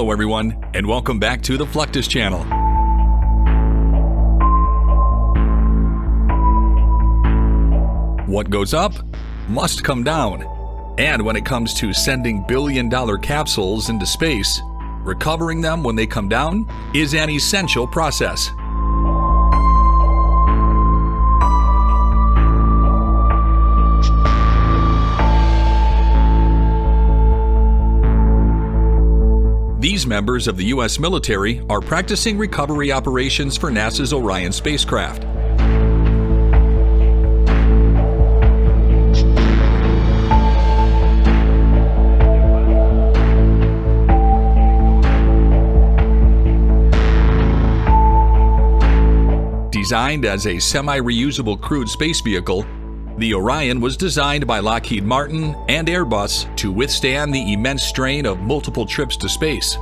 Hello everyone, and welcome back to the Fluctus channel. What goes up must come down. And when it comes to sending billion dollar capsules into space, recovering them when they come down is an essential process. Members of the U.S. military are practicing recovery operations for NASA's Orion spacecraft. Designed as a semi-reusable crewed space vehicle, the Orion was designed by Lockheed Martin and Airbus to withstand the immense strain of multiple trips to space.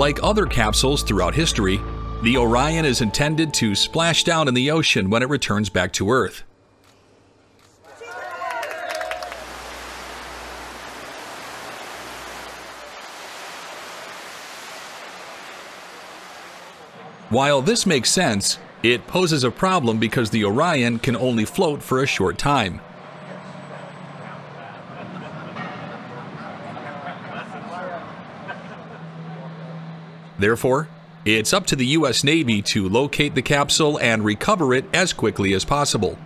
Like other capsules throughout history, the Orion is intended to splash down in the ocean when it returns back to Earth. While this makes sense, it poses a problem because the Orion can only float for a short time. Therefore, it's up to the U.S. Navy to locate the capsule and recover it as quickly as possible.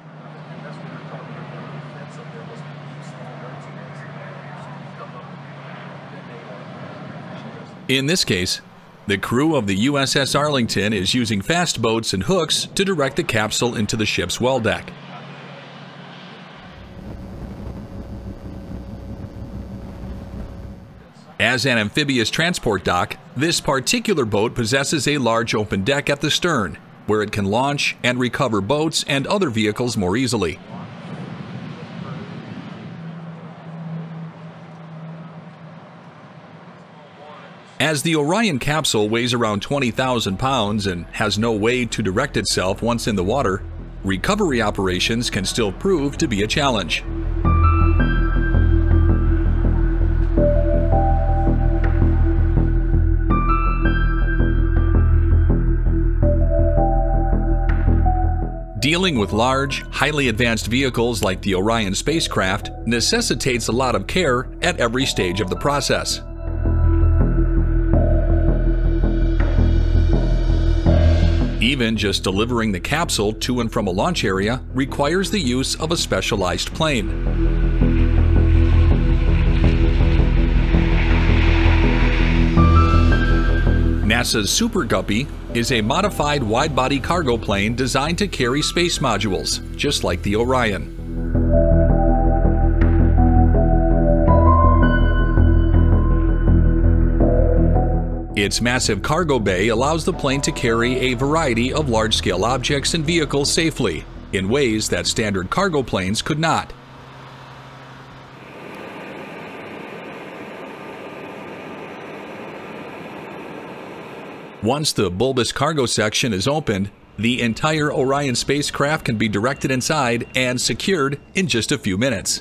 In this case, the crew of the USS Arlington is using fast boats and hooks to direct the capsule into the ship's well deck. As an amphibious transport dock, this particular boat possesses a large open deck at the stern, where it can launch and recover boats and other vehicles more easily. As the Orion capsule weighs around 20,000 pounds and has no way to direct itself once in the water, recovery operations can still prove to be a challenge. Dealing with large, highly advanced vehicles like the Orion spacecraft necessitates a lot of care at every stage of the process. Even just delivering the capsule to and from a launch area requires the use of a specialized plane. NASA's Super Guppy is a modified wide-body cargo plane designed to carry space modules, just like the Orion. Its massive cargo bay allows the plane to carry a variety of large-scale objects and vehicles safely, in ways that standard cargo planes could not. Once the bulbous cargo section is opened, the entire Orion spacecraft can be directed inside and secured in just a few minutes.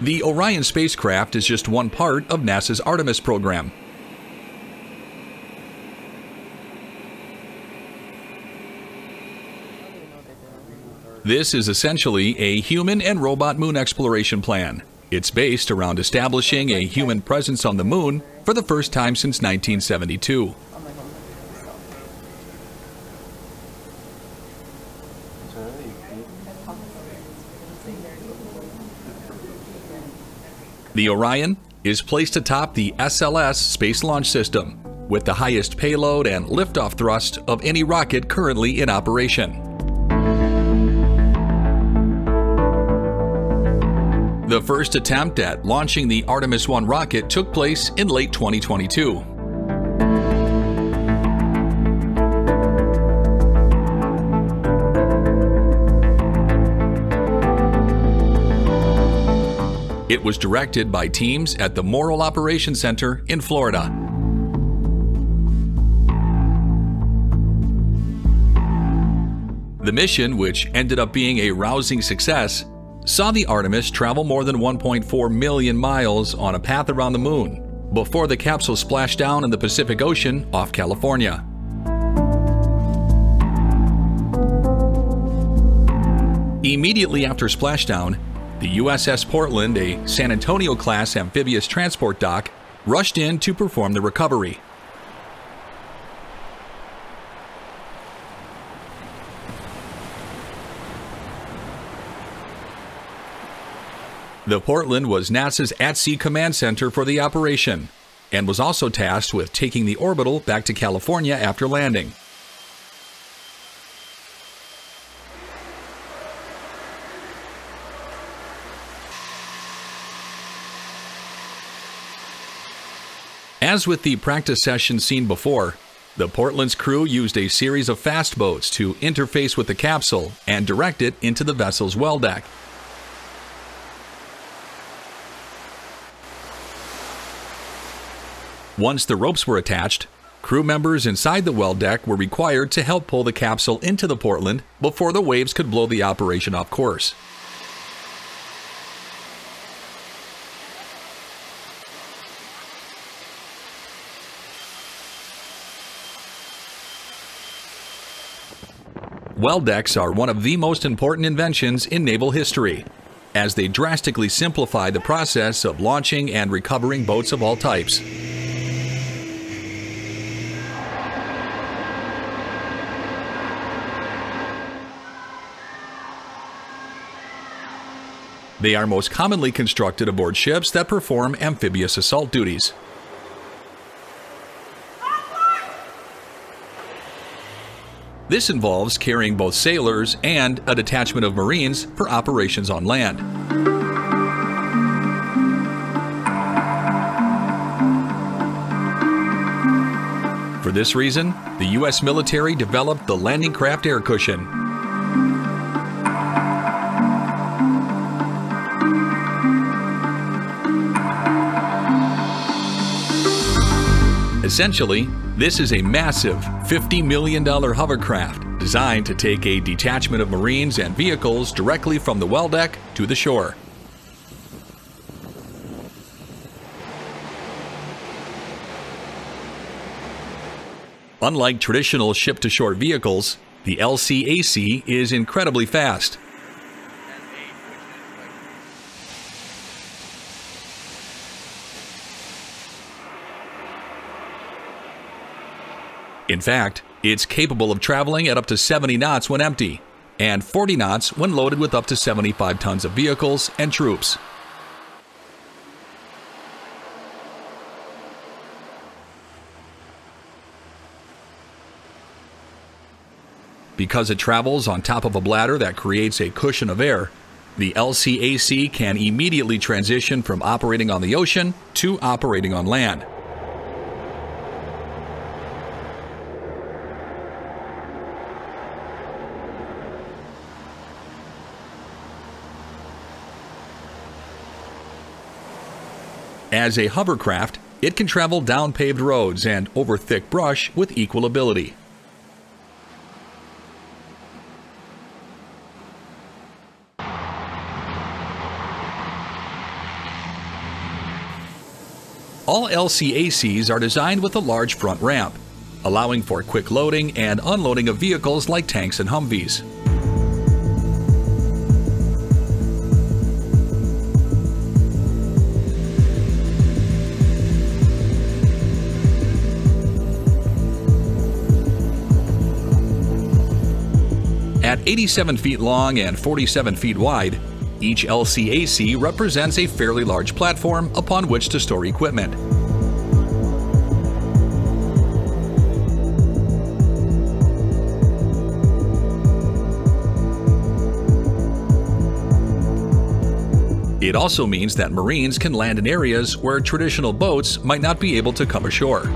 The Orion spacecraft is just one part of NASA's Artemis program. This is essentially a human and robot moon exploration plan. It's based around establishing a human presence on the moon for the first time since 1972. The Orion is placed atop the SLS Space Launch System, with the highest payload and liftoff thrust of any rocket currently in operation. The first attempt at launching the Artemis 1 rocket took place in late 2022. It was directed by teams at the Morrell Operations Center in Florida. The mission, which ended up being a rousing success, saw the Artemis travel more than 1.4 million miles on a path around the moon before the capsule splashed down in the Pacific Ocean off California. Immediately after splashdown, the USS Portland, a San Antonio class amphibious transport dock, rushed in to perform the recovery. The Portland was NASA's at sea command center for the operation and was also tasked with taking the orbital back to California after landing. As with the practice session seen before, the Portland's crew used a series of fast boats to interface with the capsule and direct it into the vessel's well deck. Once the ropes were attached, crew members inside the well deck were required to help pull the capsule into the Portland before the waves could blow the operation off course. Well decks are one of the most important inventions in naval history, as they drastically simplify the process of launching and recovering boats of all types. They are most commonly constructed aboard ships that perform amphibious assault duties. This involves carrying both sailors and a detachment of Marines for operations on land. For this reason, the U.S. military developed the Landing Craft Air Cushion, Essentially, this is a massive $50 million hovercraft designed to take a detachment of Marines and vehicles directly from the well deck to the shore. Unlike traditional ship-to-shore vehicles, the LCAC is incredibly fast, In fact, it's capable of traveling at up to 70 knots when empty, and 40 knots when loaded with up to 75 tons of vehicles and troops. Because it travels on top of a bladder that creates a cushion of air, the LCAC can immediately transition from operating on the ocean to operating on land. As a hovercraft, it can travel down paved roads and over thick brush with equal ability. All LCACs are designed with a large front ramp, allowing for quick loading and unloading of vehicles like tanks and Humvees. 87 feet long and 47 feet wide, each LCAC represents a fairly large platform upon which to store equipment. It also means that Marines can land in areas where traditional boats might not be able to come ashore.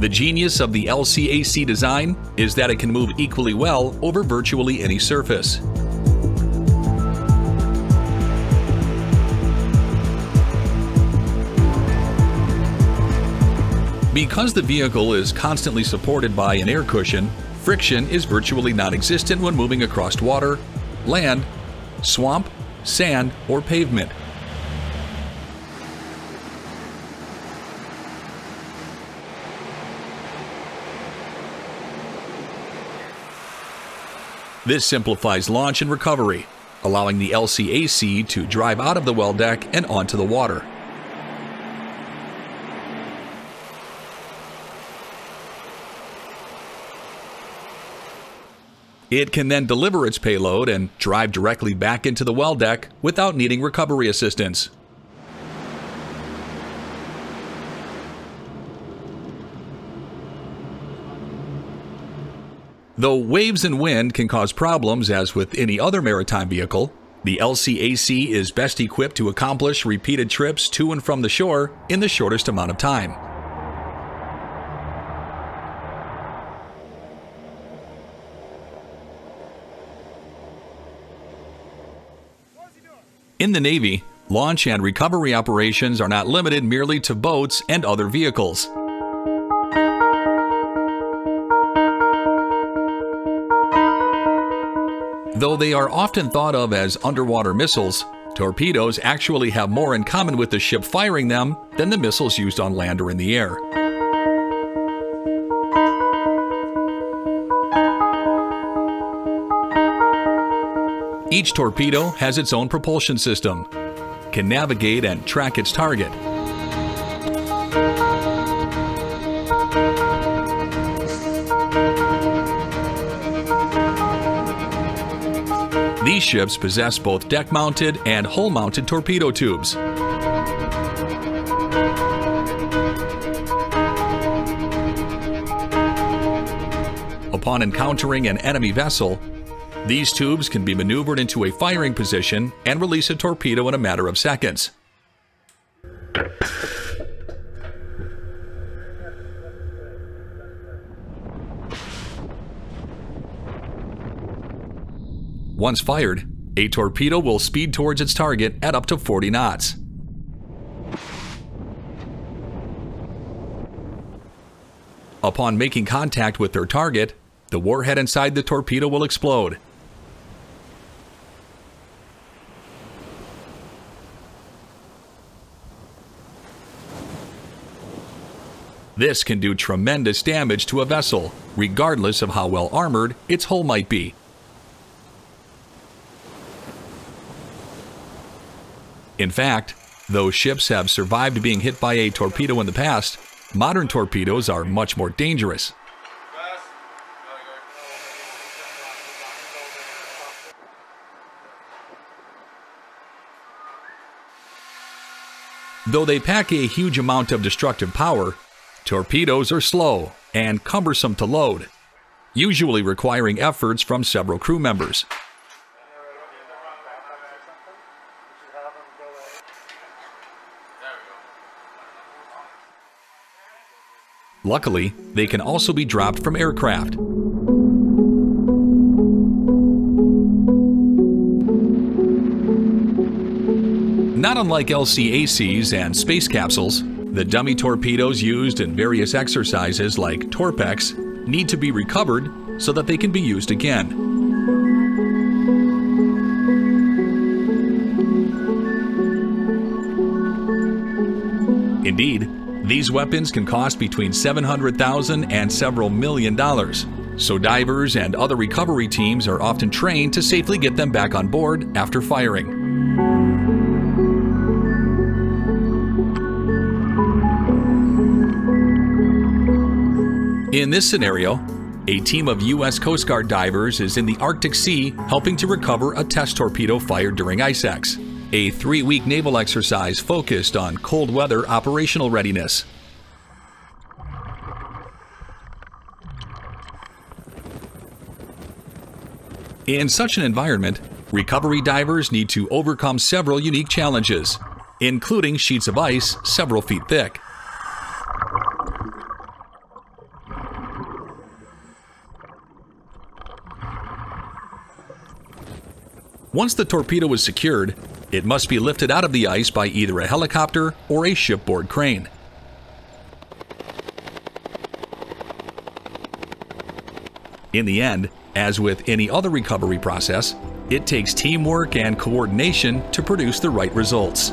The genius of the LCAC design is that it can move equally well over virtually any surface. Because the vehicle is constantly supported by an air cushion, friction is virtually non-existent when moving across water, land, swamp, sand, or pavement. This simplifies launch and recovery, allowing the LCAC to drive out of the well deck and onto the water. It can then deliver its payload and drive directly back into the well deck without needing recovery assistance. Though waves and wind can cause problems as with any other maritime vehicle, the LCAC is best equipped to accomplish repeated trips to and from the shore in the shortest amount of time. In the Navy, launch and recovery operations are not limited merely to boats and other vehicles. Though they are often thought of as underwater missiles, torpedoes actually have more in common with the ship firing them than the missiles used on land or in the air. Each torpedo has its own propulsion system, can navigate and track its target. Ships possess both deck-mounted and hull-mounted torpedo tubes. Upon encountering an enemy vessel, these tubes can be maneuvered into a firing position and release a torpedo in a matter of seconds. Once fired, a torpedo will speed towards its target at up to 40 knots. Upon making contact with their target, the warhead inside the torpedo will explode, This can do tremendous damage to a vessel, regardless of how well armored its hull might be. In fact, though ships have survived being hit by a torpedo in the past, modern torpedoes are much more dangerous. Though they pack a huge amount of destructive power, Torpedoes are slow and cumbersome to load, usually requiring efforts from several crew members. Luckily, they can also be dropped from aircraft. Not unlike LCACs and space capsules, the dummy torpedoes used in various exercises like Torpex need to be recovered so that they can be used again. Indeed, these weapons can cost between 700,000 and several million dollars, so divers and other recovery teams are often trained to safely get them back on board after firing. In this scenario, a team of U.S. Coast Guard divers is in the Arctic Sea helping to recover a test torpedo fired during ICEX, a three week naval exercise focused on cold weather operational readiness. In such an environment, recovery divers need to overcome several unique challenges, including sheets of ice several feet thick. Once the torpedo was secured, it must be lifted out of the ice by either a helicopter or a shipboard crane. In the end, as with any other recovery process, it takes teamwork and coordination to produce the right results.